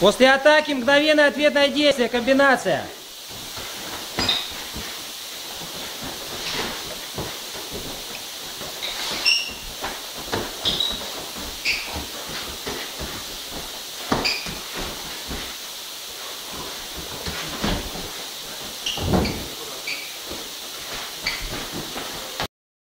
После атаки мгновенное ответное действие, комбинация.